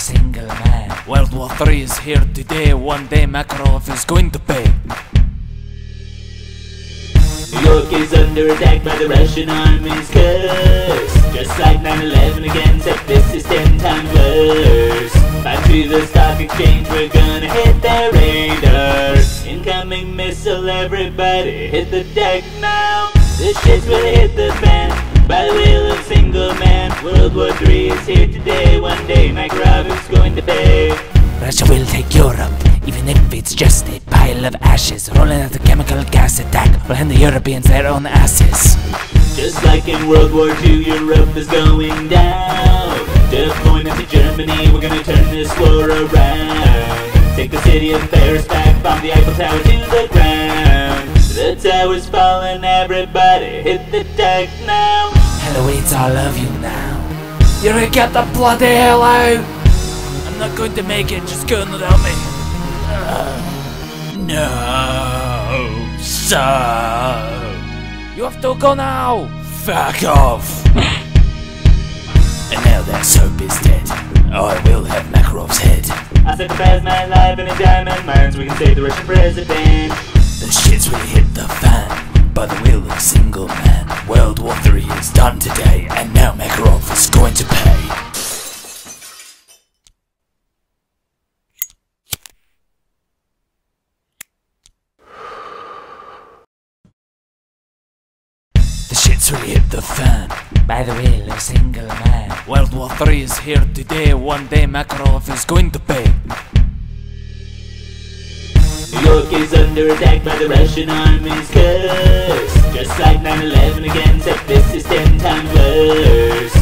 single man. World War III is here today. One day Makarov is going to pay. York is under attack by the Russian army's curse. Just like 9-11 again, except this is ten times worse. Back to the stock exchange, we're gonna hit their radar. Incoming missile, everybody hit the deck now. The shit's gonna hit the fan. By the will of man, World War III is here today. One day, Makarov is going to pay. Russia will take Europe, even if it's just a pile of ashes. Rolling out a chemical gas attack will hand the Europeans their own asses. Just like in World War II, Europe is going down. To point into Germany, we're gonna turn this war around. Take the city of Paris back, bomb the Eiffel Tower to the ground. The tower's falling, everybody hit the deck now. Hello, it's all of you now. You're get the bloody hell out! I'm not going to make it, just go and help me. Uh, no, sir. You have to go now! Fuck off! and now that soap is dead, I will have Makarov's head. I sacrifice my life in a diamond mines, we can save the Russian president. The shit's really hit the fan by the will of a single man. World War III is done today, and now Makarov is going to pay. The shit's really hit the fan by the will of a single man. World War III is here today. One day Makarov is going to pay. New York is under attack by the Russian army's curse like 9-11 again, except this is ten times worse